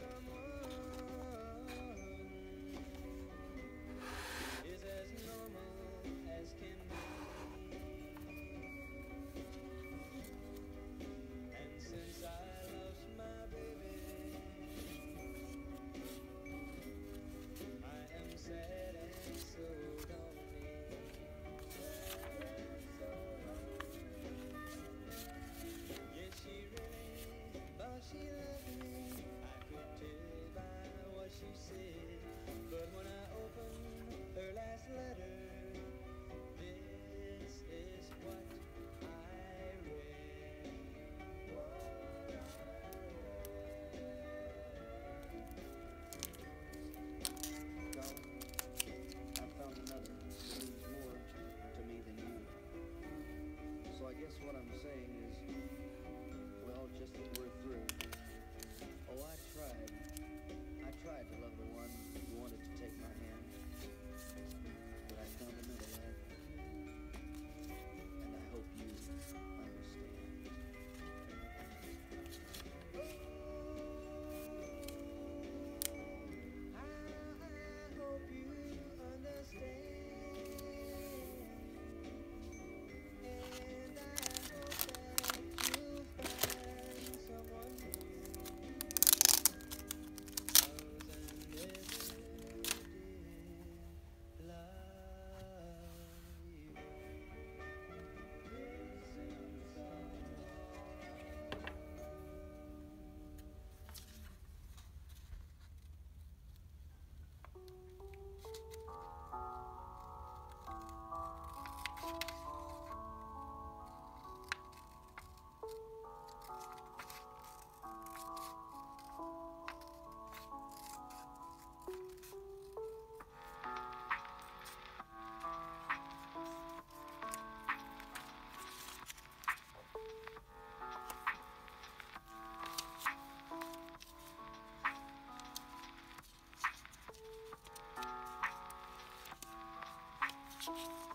someone you